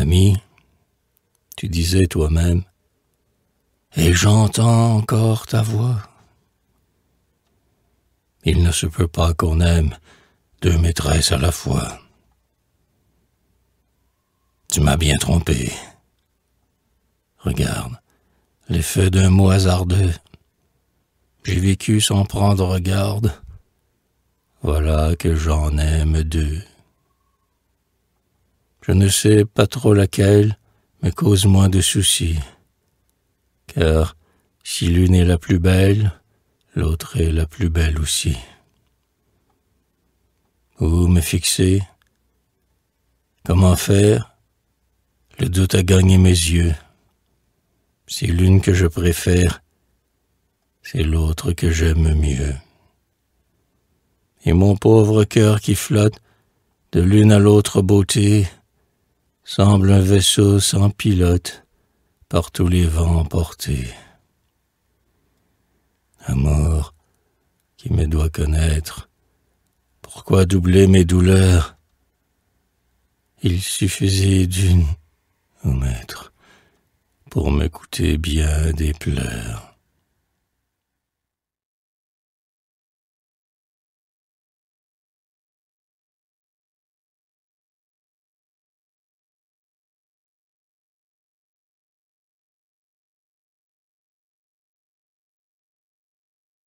Ami, tu disais toi-même, et j'entends encore ta voix. Il ne se peut pas qu'on aime deux maîtresses à la fois. Tu m'as bien trompé. Regarde, l'effet d'un mot hasardeux. J'ai vécu sans prendre garde. Voilà que j'en aime deux. Je ne sais pas trop laquelle me cause moins de soucis. Car si l'une est la plus belle, l'autre est la plus belle aussi. Où me fixer Comment faire? Le doute a gagné mes yeux. C'est l'une que je préfère, c'est l'autre que j'aime mieux. Et mon pauvre cœur qui flotte de l'une à l'autre beauté semble un vaisseau sans pilote par tous les vents emporté. Amour qui me doit connaître, pourquoi doubler mes douleurs? Il suffisait d'une, ô maître, pour me coûter bien des pleurs.